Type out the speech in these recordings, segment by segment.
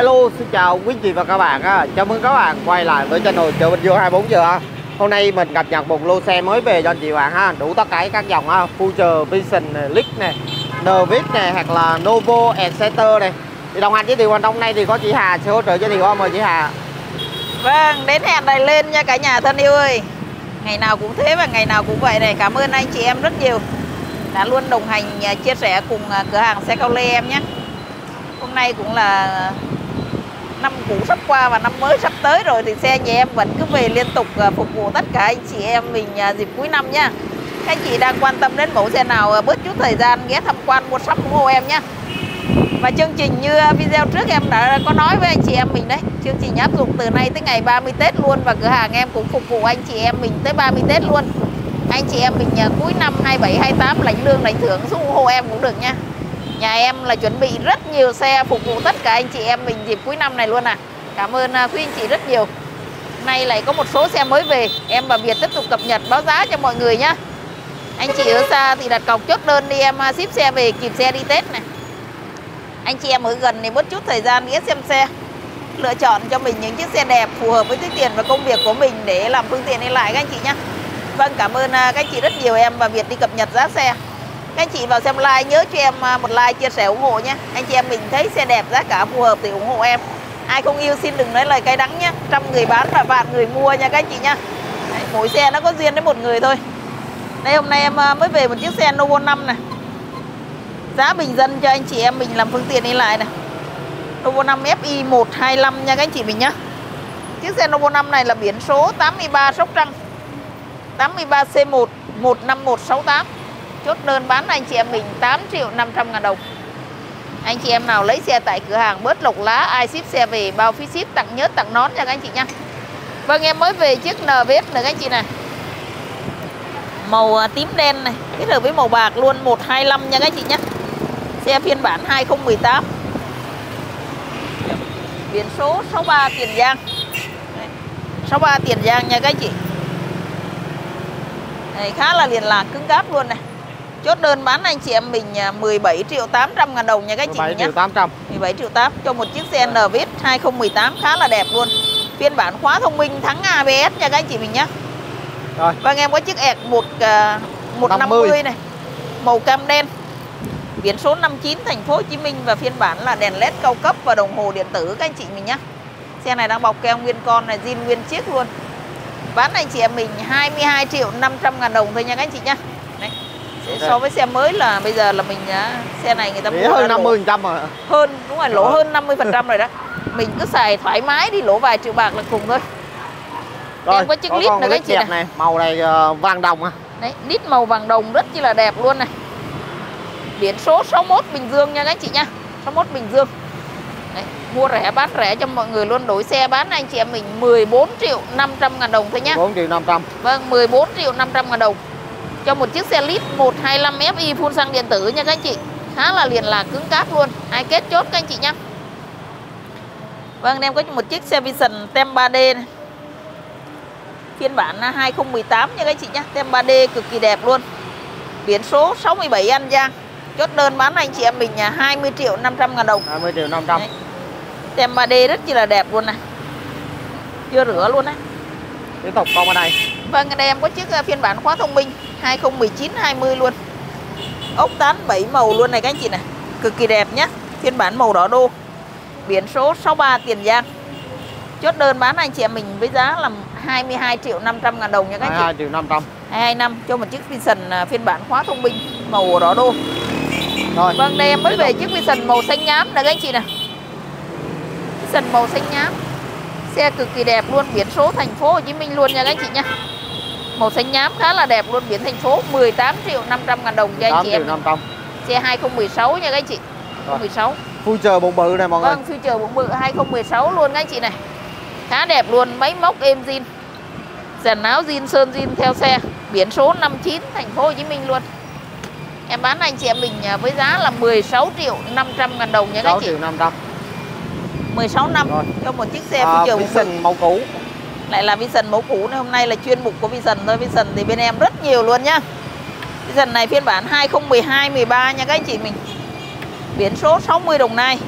Hello, xin chào quý chị và các bạn. Chào mừng các bạn quay lại với channel chợ Bình Dương 24 giờ. Hôm nay mình cập nhật một lô xe mới về cho anh chị bạn ha, đủ tất cả các dòng ha, Future, Vision, Leak này, Nervit này hoặc là Novo, Exciter này. Thì đồng hành với điều trong nay thì có chị Hà sẽ hỗ trợ giới thiệu không mời chị Hà. Vâng, đến hẹn này lên nha cả nhà thân yêu ơi Ngày nào cũng thế và ngày nào cũng vậy này Cảm ơn anh chị em rất nhiều Đã luôn đồng hành à, chia sẻ cùng à, cửa hàng xe cao lê em nhé Hôm nay cũng là năm cũ sắp qua và năm mới sắp tới rồi Thì xe nhà em vẫn cứ về liên tục à, phục vụ tất cả anh chị em mình à, dịp cuối năm nhá Các anh chị đang quan tâm đến mẫu xe nào à, bớt chút thời gian ghé tham quan mua sắm ủng hộ em nhé và chương trình như video trước em đã có nói với anh chị em mình đấy Chương trình áp dụng từ nay tới ngày 30 Tết luôn Và cửa hàng em cũng phục vụ anh chị em mình tới 30 Tết luôn. Anh chị em mình cuối năm 27, 28 lãnh lương lãnh thưởng ủng hộ em cũng được nha. Nhà em là chuẩn bị rất nhiều xe phục vụ tất cả anh chị em mình dịp cuối năm này luôn à. Cảm ơn à, quý anh chị rất nhiều. Nay lại có một số xe mới về, Em và Việt tiếp tục cập nhật báo giá cho mọi người nhé. Anh chị ở xa thì đặt cọc chốt đơn đi em à, ship xe về, kịp xe đi Tết này. Anh chị em ở gần thì mất chút thời gian ghé xem xe. Lựa chọn cho mình những chiếc xe đẹp, phù hợp với túi tiền và công việc của mình để làm phương tiện đi lại các anh chị nhé Vâng cảm ơn à, các anh chị rất nhiều, em và Việt đi cập nhật giá xe các anh chị vào xem like nhớ cho em à, một like chia sẻ ủng hộ nhé. Anh chị em mình thấy xe đẹp giá cả phù hợp thì ủng hộ em. Ai không yêu xin đừng nói lời cay đắng nhé. Trăm người bán và vạn người mua nha các anh chị nhá. Đấy, mỗi xe nó có duyên đến một người thôi. Đây hôm nay em à, mới về một chiếc xe Novo 5 này. Giá bình dân cho anh chị em mình làm phương tiện đi lại này. Novo 5 FI 125 nha các anh chị mình nhá. Chiếc xe Novo 5 này là biển số 83 Sóc Trăng. 83 C1 15168 Chốt đơn bán anh chị em mình 8 triệu 500 ngàn đồng. Anh chị em nào lấy xe tại cửa hàng bớt lộc lá, Ai ship xe về, bao phí ship, tặng nhớt tặng nón nha các anh chị nha. Vâng em mới về chiếc NVS nữa các anh chị này. Màu à, tím đen này, Kết hợp với màu bạc luôn 125 nha các anh chị nhé Xe phiên bản 2018 Biển số 63 Tiền Giang. 63 Tiền Giang nha các anh chị. Này, Khá là liền lạc, cứng cáp luôn này. Chốt đơn bán anh chị em mình 17 à, triệu 800 ngàn đồng nha các anh chị 17 triệu 800 17 triệu 8 cho một chiếc xe NVS 2018 khá là đẹp luôn. Phiên bản khóa thông minh thắng ABS nha các anh chị mình nhé Rồi. Vâng em có chiếc ẹt 1, uh, 150 này. Màu cam đen. Biển số 59 thành phố Hồ Chí Minh và phiên bản là đèn led cao cấp và đồng hồ điện tử các anh chị mình nhé. Xe này đang bọc keo nguyên con này zin nguyên chiếc luôn. Bán anh chị em mình 22 triệu 500 ngàn đồng thôi nha các anh chị nhá. So với xe mới là bây giờ là mình xe này người ta mua hơn 50 trăm rồi. Hơn đúng rồi, lỗ hơn 50 phần trăm rồi đó. Mình cứ xài thoải mái đi lỗ vài triệu bạc là cùng thôi. Rồi, em có chiếc lít nữa các anh chị này. này. Màu này uh, vàng đồng à. Đấy, lít màu vàng đồng rất chi là đẹp luôn này biển số 61 Bình Dương nha các anh chị nha 61 Bình Dương Đấy, mua rẻ bán rẻ cho mọi người luôn đổi xe bán anh chị em mình 14 triệu 500 ngàn đồng thôi nhá 14 triệu 500 Vâng 14 triệu 500 ngàn đồng cho một chiếc xe lít 125 FI phun xăng điện tử nha các anh chị. Khá là liền lạc cứng cáp luôn. Ai kết chốt các anh chị nhá. Vâng em có một chiếc xe Vision Tem 3D này. phiên bản 2018 nha các anh chị nhá. Tem 3D cực kỳ đẹp luôn. Biển số 67 An Giang. Chốt đơn bán anh chị em mình nhà 20 triệu 500 ngàn đồng. 20 triệu 500 Đấy. Tem 3D rất chi là đẹp luôn này. Chưa rửa luôn đấy. Tiếp tục con ở đây. Vâng, đây em có chiếc à, phiên bản khóa thông minh 2019-20 luôn. Ốc tán 7 màu luôn này các anh chị này. Cực kỳ đẹp nhé Phiên bản màu đỏ đô. Biển số 63 Tiền Giang. Chốt đơn bán anh chị em mình với giá là 22 triệu 500 ngàn đồng nha các anh chị. 22 triệu 500 22 năm cho một chiếc Vision à, phiên bản khóa thông minh màu đỏ đô. Rồi. Vâng đây em mới về chiếc Vision màu xanh nhám nè các anh chị nè. Vision màu xanh nhám. Xe cực kỳ đẹp luôn, biển số thành phố Hồ Chí Minh luôn nha các anh chị nha. Màu xanh nhám khá là đẹp luôn, biển thành phố 18 triệu 500 ngàn đồng cho anh chị em. 500. Xe 2016 nha các anh chị. 2016. Future bụng bự này mọi vâng, người. Vâng, Future bụng bự 2016 luôn các anh chị này. Khá đẹp luôn, máy móc êm zin. Dàn áo zin sơn zin theo xe, biển số 59 thành phố Hồ Chí Minh luôn. Em bán anh chị em mình à, với giá là 16 triệu 500 ngàn đồng nha các chị. 16 triệu 500. 16 năm Rồi. cho một chiếc xe à, Vision màu cũ. Lại là Vision màu cũ này hôm nay là chuyên mục của Vision thôi. Vision thì bên em rất nhiều luôn nhá. Vision này phiên bản 2012 13 nha các anh chị mình. Biển số 60 Đồng Nai.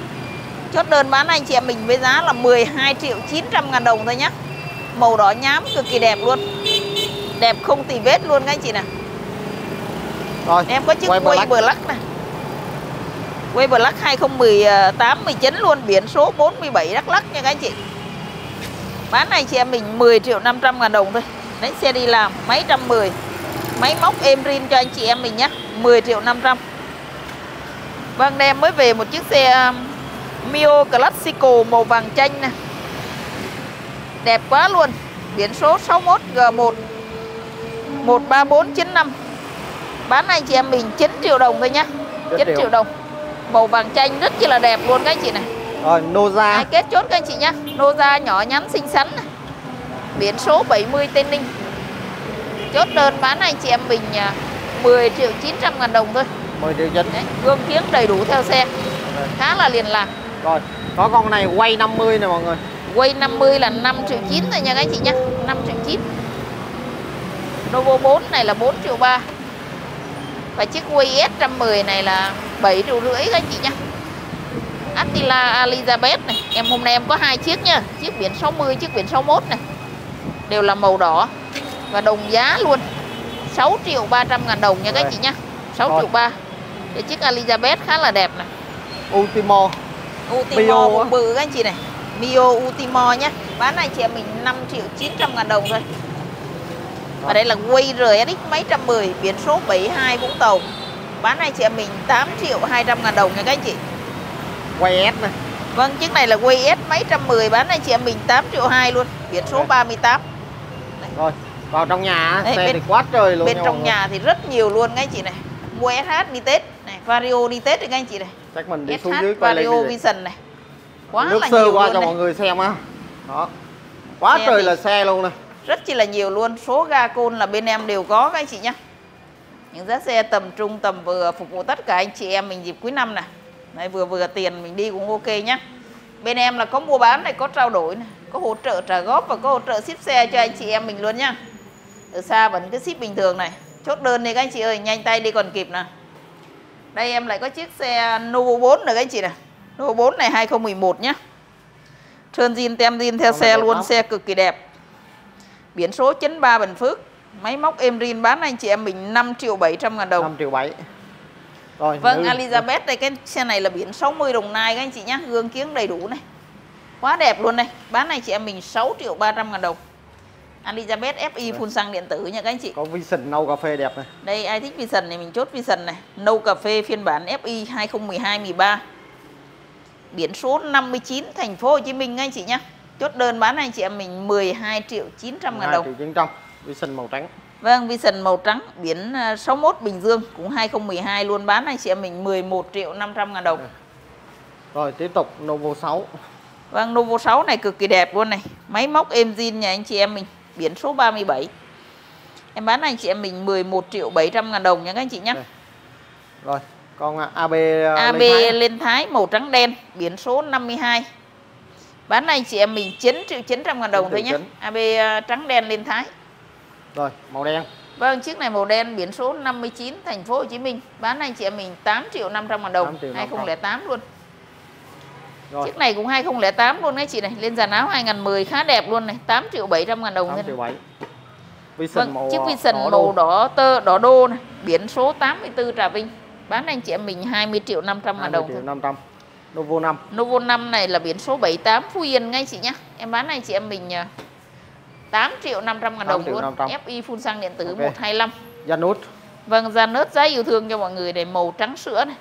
Chốt đơn bán anh chị em mình với giá là 12 triệu 900 ngàn đồng thôi nhá Màu đỏ nhám cực kỳ đẹp luôn Đẹp không tì vết luôn các anh chị nè Rồi Em có chiếc quay quay black. Black này Quay Black 2018 19 luôn Biển số 47 Đắk Lắk nha các anh chị Bán này chị em mình 10 triệu 500 ngàn đồng thôi. Lấy xe đi làm Máy trăm mười. Máy móc êm rin cho anh chị em mình nhé. 10 triệu 500 Vâng đây em mới về một chiếc xe um, Mio Classico màu vàng chanh nè. Đẹp quá luôn. Biển số 61G1 13495 Bán anh chị em mình 9 triệu đồng thôi nhá 9 9 triệu. triệu đồng. Màu vàng chanh rất chi là đẹp luôn các anh chị này Rồi Noza. Ai kết chốt các anh chị nhá. Noza nhỏ nhắn xinh xắn. Này. Biển số 70 Tây Ninh. Chốt đơn bán anh chị em mình à, 10 triệu 900 ngàn đồng thôi. 10 triệu chín. Đấy, gương kiếng đầy đủ theo xe. Khá là liền lạc. Rồi có con này quay 50 nè mọi người. Quay 50 là 5 triệu 9 thôi nha các anh chị nhá. 5 triệu 9 Novo 4 này là 4 triệu 3 Và chiếc Quay S110 này là 7 triệu rưỡi các anh chị nhá Attila Elizabeth này. Em hôm nay em có hai chiếc nha Chiếc biển 60, chiếc biển 61 này. Đều là màu đỏ Và đồng giá luôn. 6 triệu 300 ngàn đồng nha các anh chị nhá. 6 Rồi. triệu 3 Để chiếc Elizabeth khá là đẹp này. Ultimo. Ultimo Mio bự các anh chị này. Mio Ultimo nhé Bán này chị em mình 5 triệu 900 ngàn đồng thôi. Và đây là Way RSX mấy trăm mười Biển số 72 Vũng Tàu. Bán này chị em mình 8 triệu 200 ngàn đồng nha các anh chị quay S này Vâng chiếc này là Way S mấy trăm mười Bán này chị em mình 8 triệu 2 luôn Biển số Rồi. 38 Rồi vào trong nhà á, Đây, xe bên- thì quá trời luôn Bên trong nhà thì rất nhiều luôn anh chị này. Mua SH đi Tết này Vario đi Tết thì anh chị này. Chắc mình đi SH xuống dưới lên Vario đi Vision này. Quá Nước là sơ nhiều qua cho này. mọi người xem á. Đó. Quá Xe trời là xe luôn nè rất chi là nhiều luôn. Số ga côn là bên em đều có các anh chị nhé những giá xe tầm trung tầm vừa phục vụ tất cả anh chị em mình dịp cuối năm này Đấy, vừa vừa tiền mình đi cũng ok nhé bên em là có mua bán này có trao đổi này có hỗ trợ trả góp và có hỗ trợ ship xe cho anh chị em mình luôn nhá. Ở xa vẫn cứ ship bình thường này. Chốt đơn đi các anh chị ơi nhanh tay đi còn kịp nè đây em lại có chiếc xe Novo 4 này các anh chị này. Novo 4 này 2011 nhá. Trơn zin tem zin theo này xe luôn lắm. xe cực kỳ đẹp. Biển số 93 Bình Phước. Máy móc êm rin bán anh chị em mình 5 triệu 700 ngàn đồng. 5 triệu 7 Rồi Vâng nữ- Elizabeth đây cái xe này là biển 60 đồng nai các anh chị nhá Gương kiếng đầy đủ này. Quá đẹp luôn đây Bán anh chị em mình 6 triệu 300 ngàn đồng. Elizabeth FI phun xăng điện tử nha các anh chị. Có Vision nâu cà phê đẹp này. Đây ai thích Vision thì mình chốt Vision này. Nâu cà phê phiên bản FI 2012-13 Biển số 59 thành phố Hồ Chí Minh anh chị nhá. Chốt đơn bán anh chị em mình 12 triệu 900 ngàn 2 đồng triệu 900 Vision màu trắng Vâng, Vision màu trắng biển à, 61 Bình Dương cũng 2012 luôn bán anh chị em mình 11 triệu 500 ngàn đồng. Rồi tiếp tục Novo 6 Vâng, Novo 6 này cực kỳ đẹp luôn này. Máy móc êm zin nhà anh chị em mình, biển số 37. Em bán anh chị em mình 11 triệu 700 ngàn đồng nha các anh chị nhé. Đây. Rồi con à, AB à, AB Lê Thái. lên Thái màu trắng đen, biển số 52. Bán anh chị em mình 9 triệu 900 ngàn đồng 9 thôi nhé. 9. AB à, trắng đen lên Thái. Rồi màu đen Vâng, chiếc này màu đen biển số 59 thành phố Hồ Chí Minh. Bán anh chị em mình 8 triệu 500 ngàn đồng, 8 triệu 500. 2008 luôn. Rồi Chiếc này cũng 2008 luôn đấy chị này, lên dàn áo 2010 khá đẹp luôn này, 8 triệu 700 ngàn đồng 8 thôi. triệu 7 Vision Vâng, màu chiếc Vision đỏ màu đỏ tơ đỏ đô này, biển số 84 Trà Vinh. Bán anh chị em mình 20 triệu 500 ngàn 20 đồng triệu thôi. 500 Novo 5 Novo 5 này là biển số 78 Phú Yên ngay chị nhá. Em bán anh chị em mình à, 8 triệu 500 ngàn 8 đồng luôn. 500. FI phun xăng điện tử Ok. 125. Janus Vâng, ra nớt giá yêu thương cho mọi người này màu trắng sữa này.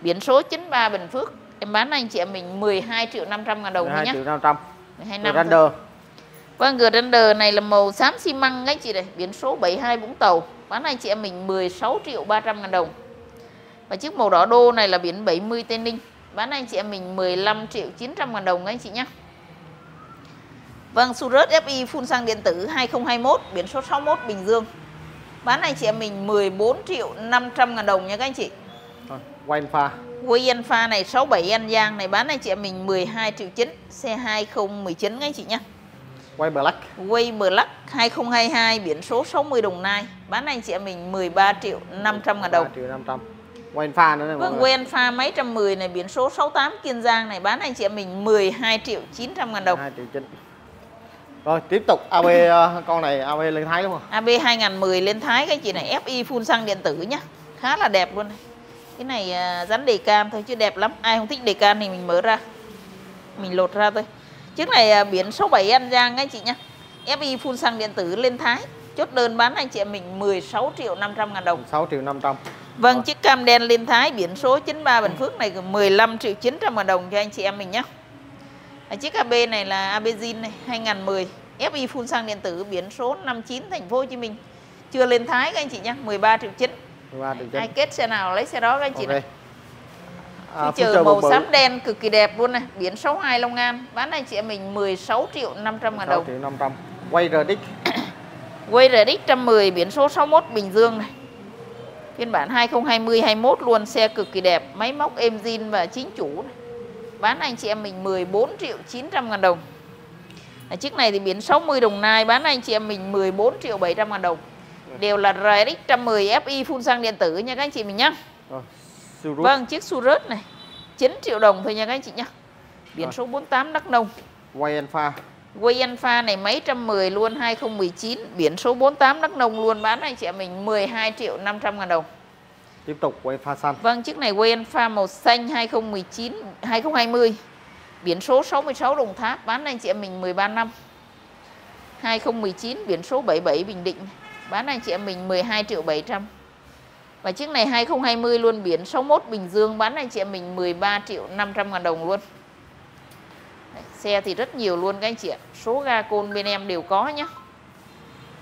Biển số 93 Bình Phước. Em bán anh chị em mình 12 triệu 500 ngàn đồng thôi 12 nhá. triệu 500 12 năm. Grander Vâng, Grander này là màu xám xi măng anh chị này, biển số 72 Vũng Tàu. Bán anh chị em mình 16 triệu 300 ngàn đồng. Và chiếc màu đỏ đô này là biển 70 Tây Ninh. Bán anh chị em mình 15 triệu 900 ngàn đồng anh chị nhé. Vâng, Surus FI phun xăng điện tử 2021, biển số 61 Bình Dương. Bán anh chị em mình 14 triệu 500 ngàn đồng nha các anh chị. Rồi Wine pha Quay Alpha này 67 An Giang này bán anh chị em mình 12 triệu 9, xe 2019 các anh chị nhé. Wine Black Way Black 2022 biển số 60 Đồng Nai bán anh chị em mình 13 triệu 500 ngàn đồng 3 triệu 500 quay pha nữa này mọi Vâng, người pha mấy trăm mười này biển số 68 Kiên Giang này bán anh chị em mình 12 triệu 900 ngàn đồng. 2 triệu chín rồi tiếp tục AB ờ, con này AB lên thái đúng không AB 2010 lên Thái cái chị này FI phun xăng điện tử nhá. Khá là đẹp luôn này. Cái này à, dán đề can thôi chứ đẹp lắm. Ai không thích đề can thì mình mở ra. Mình lột ra thôi. Chiếc này à, biển số 7 An Giang anh chị nhá. FI phun xăng điện tử lên Thái. Chốt đơn bán anh chị em mình 16 triệu 500 ngàn đồng. 6 triệu 500 Vâng, Rồi. chiếc cam đen lên Thái biển số 93 Bình Phước này 15 triệu 900 ngàn đồng cho anh chị em mình nhé. Chiếc AB này là AB Zin này 2010 FI phun xăng điện tử biển số 59 thành phố Hồ Chí Minh. Chưa lên Thái các anh chị nhé, 13 triệu 9. 13 triệu Ai chín kết xe nào lấy xe đó các anh chị ok này. à, feature màu xám đen cực kỳ đẹp luôn này, biển 62 Long An. Bán anh chị em mình 16 triệu 500 ngàn 6 đồng. triệu 500 quay RDX Quay RX 110 biển số 61 Bình Dương này. Phiên bản 2020 21 luôn, xe cực kỳ đẹp, máy móc êm zin và chính chủ này. Bán anh chị em mình 14 triệu 900 ngàn đồng. À, chiếc này thì biển 60 Đồng Nai bán anh chị em mình 14 triệu 700 ngàn đồng. Đều là RX 110 FI phun xăng điện tử nha các anh chị mình nhá. Surut Vâng, chiếc Surus này 9 triệu đồng thôi nha các anh chị nhá. Biển Rồi. số 48 Đắk Nông. quay Alpha Quay Alpha này mấy trăm mười luôn 2019 Biển số 48 Đắk Nông luôn bán anh chị em mình 12 triệu 500 ngàn đồng tiếp tục quay pha xanh. Vâng chiếc này Quay pha màu xanh 2019 2020 Biển số 66 Đồng Tháp bán anh chị em mình 13 năm. 2019 biển số 77 Bình Định bán anh chị em mình 12 triệu 700 và chiếc này 2020 luôn biển 61 Bình Dương bán anh chị em mình 13 triệu 500 ngàn đồng luôn. Đấy, xe thì rất nhiều luôn các anh chị ạ. Số ga côn bên em đều có nhé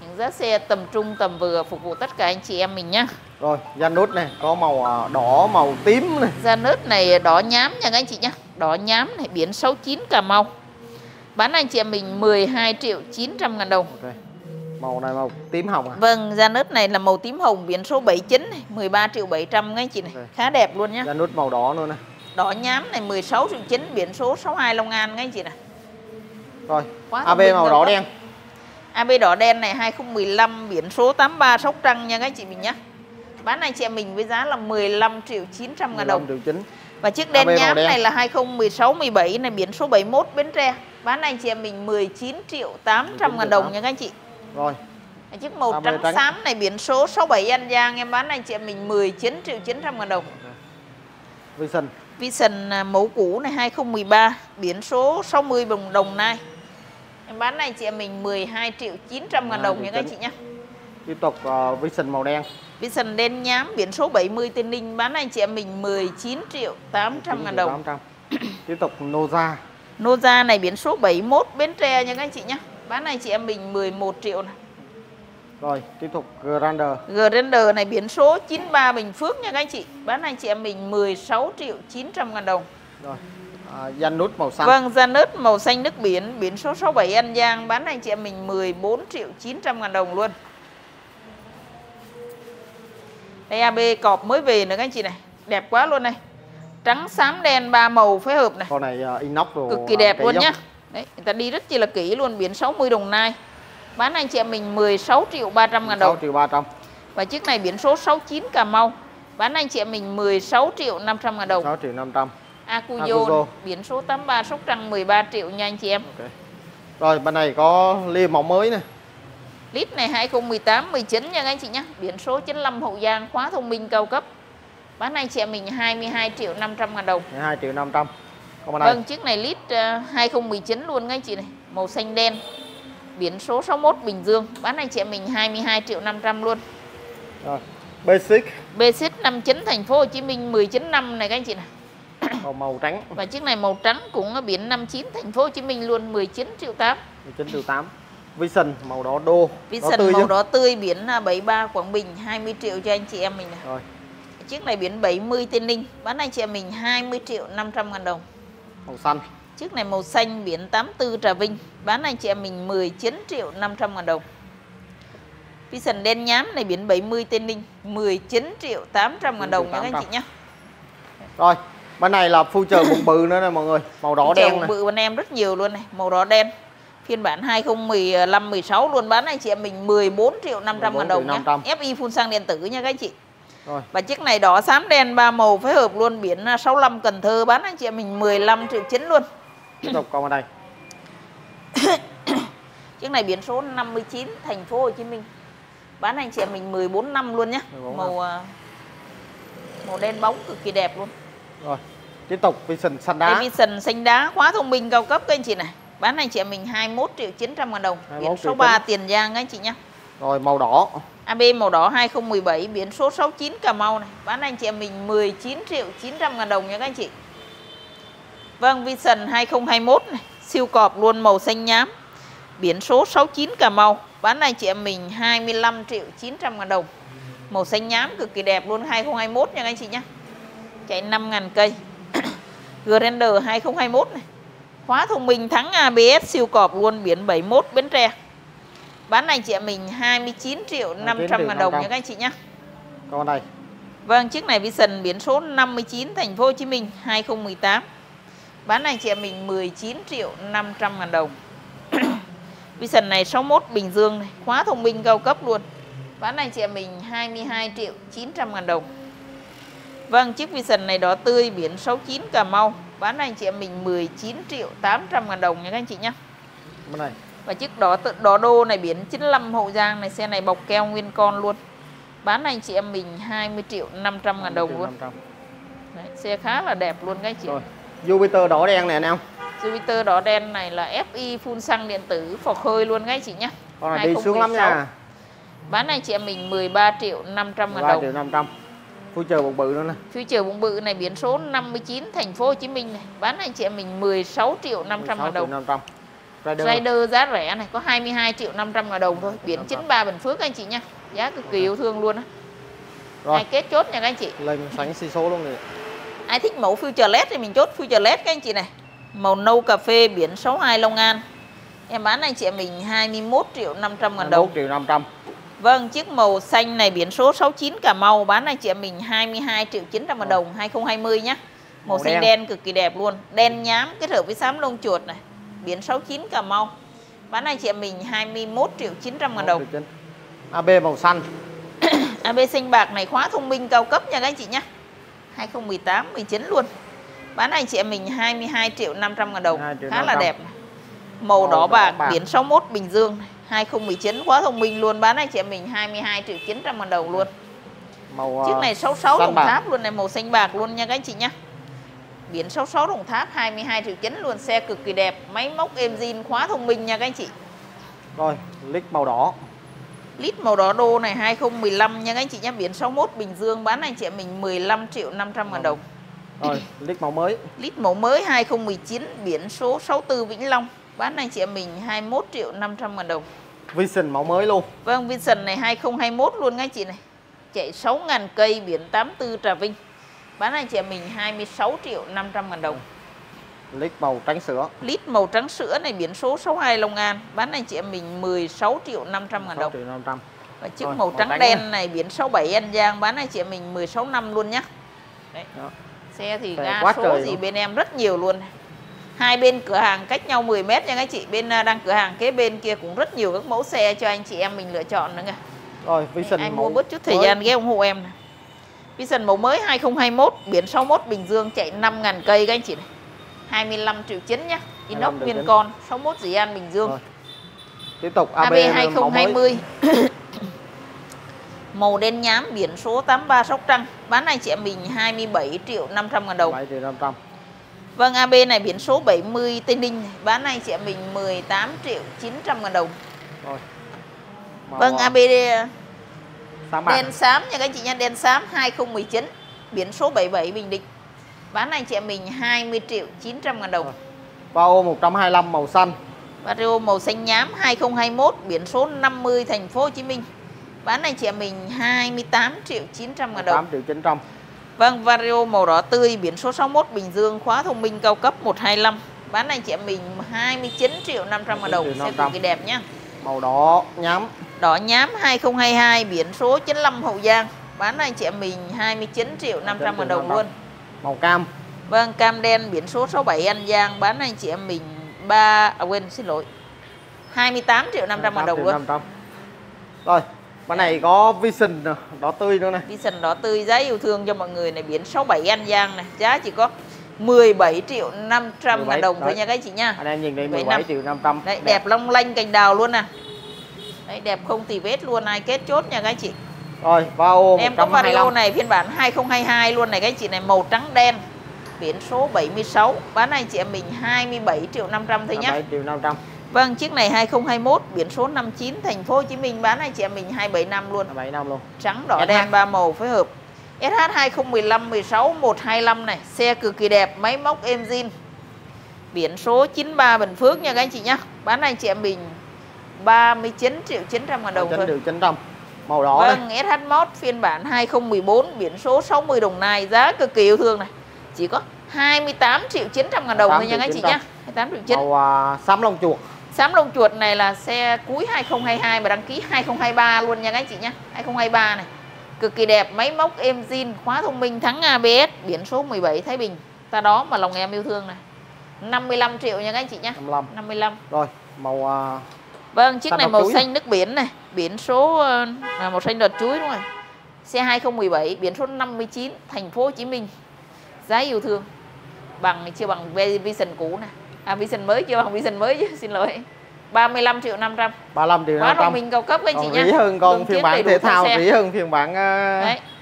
những giá xe tầm trung tầm vừa phục vụ tất cả anh chị em mình nhá. Rồi gian nút này có màu à, đỏ màu tím này. Da nớt này đỏ nhám nha các anh chị nhá. Đỏ nhám này biển 69 Cà Mau. Bán anh chị em mình 12 triệu 900 ngàn đồng. Ok màu này màu tím hồng à? Vâng, da nớt này là màu tím hồng biển số 79 này, 13 triệu 700 các anh chị này. Ok. Khá đẹp luôn nhá. gian nút màu đỏ nữa này. Đỏ nhám này 16 triệu 9 biển số 62 Long An các anh chị này. rồi Quá AB màu đỏ đen AB đỏ đen này 2015 biển số 83 Sóc Trăng nha các anh chị mình nhá. Bán anh chị em mình với giá là 15 triệu 900 ngàn 15 đồng. triệu chín Và chiếc đen AB nhám đen. này là 2016 17 này biển số 71 Bến Tre. Bán anh chị em mình 19 triệu 800 ngàn 19 triệu đồng 8. nha các anh chị. rồi chiếc màu trắng trắng. xám này biển số 67 An Giang em bán anh chị em mình 19 triệu 900 ngàn đồng. Vision Vision à, mẫu cũ này 2013 biển số 60 đồng Đồng Nai. Em bán này chị em mình 12 triệu 900 ngàn 12 đồng nha các chị nhé. tiếp tục uh, Vision màu đen Vision đen nhám biển số 70 Tây Ninh bán anh chị em mình 19 triệu 800 ngàn đồng. 800. tiếp tục Noza Noza này biển số 71 Bến Tre nha các anh chị nhé. Bán này chị em mình 11 triệu này. rồi tiếp tục Grander Grander này biển số 93 Bình Phước nha các anh chị. Bán anh chị em mình 16 triệu 900 ngàn đồng. rồi à, gian nút màu xanh Vâng, da nớt màu xanh nước biển, biển số 67 An Giang bán anh chị em mình 14 triệu 900 ngàn đồng luôn. Đây AB cọp mới về nữa các anh chị này, đẹp quá luôn này. Trắng xám đen ba màu phối hợp này, con này uh, inox đồ cực kỳ à, đẹp luôn dốc. nhá. Đấy, người ta đi rất chi là kỹ luôn, biển 60 đồng nai. Bán anh chị em mình 16 triệu 300 ngàn 6 đồng. triệu 300 Và chiếc này biển số 69 Cà Mau. Bán anh chị em mình 16 triệu 500 ngàn đồng. 6 triệu 500 Acuyo. biển số 83 Sóc Trăng 13 triệu nha anh chị em. ok rồi bên này có lia màu mới nè Lít này 2018 19 nha anh chị nhé. Biển số 95 Hậu Giang khóa thông minh cao cấp. Bán anh chị em mình 22 triệu 500 ngàn đồng. 2 triệu 500 còn bên này Vâng, chiếc này lít ờ, 2019 luôn các anh chị này, màu xanh đen. Biển số 61 Bình Dương, bán anh chị em mình 22 triệu 500 luôn. rồi basic Basic 59 thành phố Hồ Chí Minh 19 năm này các anh chị này. Còn màu trắng. Và chiếc này màu trắng cũng ở biển 59 thành phố Hồ Chí Minh luôn 19 triệu 8. 19 triệu 8 Vision màu đỏ đô. Vision đỏ tươi màu chứ? đỏ tươi biển à, 73 Quảng Bình 20 triệu cho anh chị em mình này. rồi. Chiếc này biển 70 Tây Ninh Bán anh chị em mình 20 triệu 500 ngàn đồng. Màu xanh. Chiếc này màu xanh biển 84 Trà Vinh Bán anh chị em mình 19 triệu 500 ngàn đồng. Vision đen nhám này biển 70 Tây Ninh 19 triệu 800 ngàn đồng nha các anh chị nhé rồi bên này là future bụng bự nữa nè mọi người màu đỏ đen này bự bên em rất nhiều luôn này Màu đỏ đen Phiên bản 2015 16 luôn bán anh chị em mình 14 triệu 500 ngàn 14 triệu đồng nhé 500. FI phun xăng điện tử nha các anh chị Rồi, Và chiếc này đỏ xám đen ba màu phối hợp luôn biển à, 65 Cần Thơ bán anh chị em mình 15 triệu chín luôn. tiếp tục con ở đây. Chiếc này biển số 59 thành phố Hồ Chí Minh. Bán anh chị em mình 14 năm luôn nhé. 14 năm. Màu à, màu đen bóng cực kỳ đẹp luôn. Rồi, tiếp tục Vision xanh đá. Vision xanh đá khóa thông minh cao cấp các anh chị này. Bán anh chị em mình 21 triệu 900 ngàn đồng. 21 Biển số 3 Tiền Giang các anh chị nhé. Rồi màu đỏ. AB màu đỏ 2017 biển số 69 Cà Mau này. Bán anh chị em mình 19 triệu 900 ngàn đồng nha các anh chị. Vâng, Vision 2021 này, siêu cọp luôn màu xanh nhám. Biển số 69 Cà Mau, bán anh chị em mình 25 triệu 900 ngàn đồng. Màu xanh nhám cực kỳ đẹp luôn 2021 nha các anh chị nhé. Chạy 5 ngàn cây. Grandeur 2021 này. Khóa thông minh thắng ABS siêu cọp luôn biển 71 Bến Tre. Bán anh chị em mình 29 triệu 500 ngàn đồng nha các anh chị nhé. Con đây. Vâng, chiếc này Vision biển số 59 thành phố Hồ Chí Minh 2018. Bán anh chị em mình 19 triệu 500 ngàn đồng. Vision này 61 Bình Dương này, khóa thông minh cao cấp luôn. Bán anh chị em mình 22 triệu 900 ngàn đồng. Vâng, chiếc Vision này đỏ tươi biển 69 Cà Mau. Bán anh chị em mình 19 triệu 800 ngàn đồng nha các anh chị nhé. Bên này. Và chiếc đỏ đỏ đô này biển 95 Hậu Giang này xe này bọc keo nguyên con luôn. Bán anh chị em mình 20 triệu 500 ngàn đồng luôn. 500. Đấy, xe khá là đẹp luôn các anh chị. Rồi, Jupiter đỏ đen này anh em. Jupiter đỏ đen này là FI phun xăng điện tử phò khơi luôn các anh chị nhé. Con này đi xuống lắm 2016. nha. Bán anh chị em mình 13 triệu 500 ngàn 3 đồng. triệu 500. Chờ một bự nữa nè. Future bụng bự này biển số 59 thành phố Hồ Chí Minh này. Bán anh chị em mình 16 triệu 500 ngàn 16 triệu đồng. 500. Rider. Rider giá rẻ này có 22 triệu 500 ngàn đồng thôi. Biển 500. 93 Bình Phước anh chị nhé. Giá cực kỳ yêu thương luôn á. Rồi, Ai kết chốt nha các anh chị. lên sánh xi số luôn này. Ai thích mẫu Future LED thì mình chốt Future LED các anh chị này. Màu nâu cà phê biển 62 Long An. Em bán anh chị em mình 21 triệu 500 ngàn đồng. 1 triệu 500. Vâng, chiếc màu xanh này biển số 69 Cà Mau bán anh chị em mình 22 triệu 900 ngàn đồng 2020 nhé. Màu Màu xanh đen. đen cực kỳ đẹp luôn. Đen nhám kết hợp với xám lông chuột này. Biển 69 Cà Mau. Bán anh chị em mình 21 triệu 900 ngàn 1 đồng. AB màu xanh. AB xanh bạc này khóa thông minh cao cấp nha các anh chị nhé 2018 19 luôn bán anh chị em mình 22 triệu 500 ngàn đồng 22 triệu khá là 500. đẹp màu, Màu đỏ đỏ bạc, bạc. biển 61 Bình Dương này. 2019 khóa thông minh luôn. Bán anh chị em mình 22 triệu 900 ngàn đồng luôn. Màu chiếc ờ, này 66 xanh Đồng bạc. Tháp luôn này màu xanh bạc luôn nha các anh chị nhé biển 66 Đồng Tháp 22 triệu 9 luôn. Xe cực kỳ đẹp máy móc êm zin khóa thông minh nha các anh chị. Rồi, lít màu đỏ. Lít màu đỏ đô này 2015 nha các anh chị nhé Biển 61 Bình Dương bán anh chị em mình 15 triệu 500 ngàn đồng. Rồi, lít màu mới. Lít mẫu mới 2019 biển số 64 Vĩnh Long bán anh chị em mình 21 triệu 500 ngàn đồng Vision màu mới luôn. Vâng Vision này 2021 luôn các anh chị này Chạy 6 ngàn cây biển 84 Trà Vinh Bán anh chị em mình 26 triệu 500 ngàn đồng Lít màu trắng sữa. Lít màu trắng sữa này biển số 62 Long An Bán anh chị em mình 16 triệu 500 ngàn 6 đồng triệu 500. Và chiếc Rồi, màu màu trắng trắng đen này biển 67 An Giang bán anh chị em mình 16 năm luôn nhá. Đấy. Đó. Xe thì Xe ga số gì luôn. bên em rất nhiều luôn. Hai bên cửa hàng cách nhau 10 mét nha các chị. Bên à, đang cửa hàng kế bên kia cũng rất nhiều các mẫu xe cho anh chị em mình lựa chọn nữa kìa. Rồi, Vision Ai màu mua bớt chút thời mới. gian ghé ủng hộ em này. Vision mẫu mới 2021 biển 61 Bình Dương chạy 5.000 cây các anh chị này. 25 triệu 9 nhá. Inox 25 triệu nguyên chín. con 61 Dĩ An Bình Dương. Rồi. Tiếp tục AB, AB màu mới. 2020 Màu đen nhám biển số 83 Sóc Trăng Bán anh chị em mình 27 triệu 500 ngàn đồng 7 triệu 500. Vâng AB này biển số 70 Tây Ninh Bán anh chị em mình 18 triệu 900 ngàn đồng Rồi. Màu, Vâng ờ, AB sáng bạc. đen xám nha các anh chị nha Đen xám 2019 Biển số 77 Bình Định Bán anh chị em mình 20 triệu 900 ngàn đồng Rồi. Bao 125 màu xanh. Vario màu xanh nhám 2021 biển số 50 thành phố Hồ Chí Minh. Bán anh chị em mình 28 triệu 900 ngàn đồng. 8 triệu 900. Vâng, Vario màu đỏ tươi biển số 61 Bình Dương khóa thông minh cao cấp 125. Bán anh chị em mình 29 triệu 500 ngàn đồng. 29 triệu Xe cực 500. kỳ đẹp nhá. Màu đỏ nhám. Đỏ nhám 2022 biển số 95 Hậu Giang. Bán anh chị em mình 29 triệu 500 ngàn đồng 500. luôn. Màu cam. Vâng, cam đen biển số 67 An Giang bán anh chị em mình 3 à quên xin lỗi. 28 triệu 500 ngàn 8 đồng luôn. 500. Rồi, Bên này có Vision đỏ tươi nữa này. Vision đỏ tươi giá yêu thương cho mọi người này biển 67 An Giang này, giá chỉ có 17 triệu 500 ngàn đồng thôi nha các anh chị nha. Anh em nhìn đây 17 17 năm. triệu 500. Đấy, đẹp long lanh cành đào luôn nè. Đấy, đẹp không tì vết luôn, ai kết chốt nha các anh chị. Rồi, Vario Em có Vario 125. này phiên bản 2022 luôn này các anh chị này màu trắng đen. Biển số 76, bán anh chị em mình 27 triệu 500 thôi nhá. 7 triệu 500. Vâng, chiếc này 2021, biển số 59 thành phố Hồ Chí Minh bán anh chị em mình 275 luôn. 7 năm luôn. Trắng đỏ SH. đen ba màu phối hợp. SH 2015 16 125 này, xe cực kỳ đẹp, máy móc êm zin. Biển số 93 Bình Phước nha các anh chị nhá. Bán anh chị em mình 39 triệu 900 ngàn đồng 9 thôi. triệu 900. Màu đỏ. Vâng, SH Mod phiên bản 2014 biển số 60 đồng nai giá cực kỳ yêu thương này. Chỉ có 28 triệu 900 ngàn đồng 28 thôi nha các anh chị 900. nhá. 28 triệu 9. Màu à, xám lông chuột. Xám lông chuột này là xe cuối 2022 mà đăng ký 2023 luôn nha các anh chị nhé 2023 này. Cực kỳ đẹp, máy móc êm zin, khóa thông minh thắng ABS Biển số 17 Thái Bình. Ta đó mà lòng em yêu thương này. 55 triệu nha các anh chị nhé 55. 55 Rồi, màu à, Vâng, chiếc này màu chuối. xanh nước biển này. Biển số à, màu xanh đọt chuối đúng rồi Xe 2017, biển số 59 Thành phố Hồ Chí Minh. Giá yêu thương. Bằng chưa bằng Vision cũ này À Vision mới chưa? Bằng Vision mới chứ Xin lỗi. 35 triệu 500 35 triệu Quá 500. thông minh cao cấp các anh chị nhá rỉ hơn con phiên bản thể thao, rỉ hơn phiên bản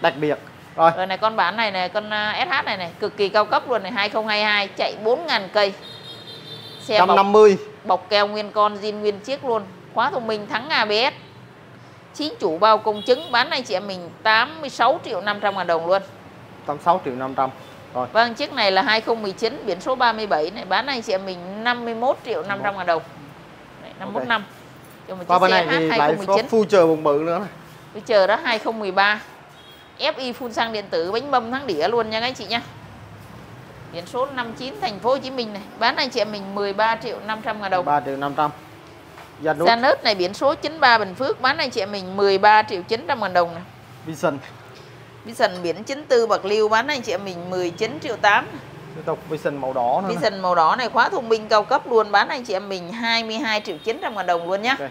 đặc biệt. Rồi, Rồi này con bản này này con SH này này cực kỳ cao cấp luôn này 2022 chạy 4.000 cây. Xe bọc, 150. bọc keo nguyên con zin nguyên chiếc luôn. Khóa thông minh thắng ABS chính chủ bao công chứng bán anh chị em mình 86 triệu 500 ngàn đồng luôn. 86 triệu 500. Rồi, Vâng chiếc này là 2019 biển số 37 này. Bán anh chị em mình 51 triệu 500 ngàn đồng. Đấy, 51 năm. Cho một qua chiếc bên xe này thì lại có 2019 future bụng bự nữa này. Chờ đó 2013 FI phun xăng điện tử bánh bông thắng đĩa luôn nha các anh chị nhá Biển số 59 thành phố Hồ Chí Minh này. Bán anh chị em mình 13 triệu 500 ngàn đồng. 3 triệu 500. Gia nút. Gia nớt này biển số 93 Bình Phước. Bán anh chị em mình 13 triệu 900 ngàn đồng này. Vision. Vision biển 94 Bạc Liêu Bán anh chị em mình 19 triệu 8 Tiếp tục Vision màu đỏ nữa. này. Vision màu đỏ này khóa thông minh cao cấp luôn Bán anh chị em mình 22 triệu 900 ngàn đồng luôn nhá Ok.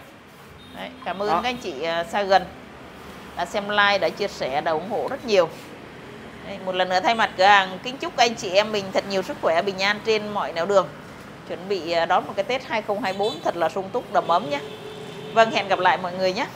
Đấy, Cảm ơn Đó. các anh chị à, xa gần đã xem like, đã chia sẻ, đã ủng hộ rất nhiều Đây, Một lần nữa thay mặt cửa hàng kính chúc anh chị em mình thật nhiều sức khỏe, bình an trên mọi nẻo đường Chuẩn bị à, đón một cái Tết 2024 thật là sung túc, đầm ấm nhé Vâng, hẹn gặp lại mọi người nhé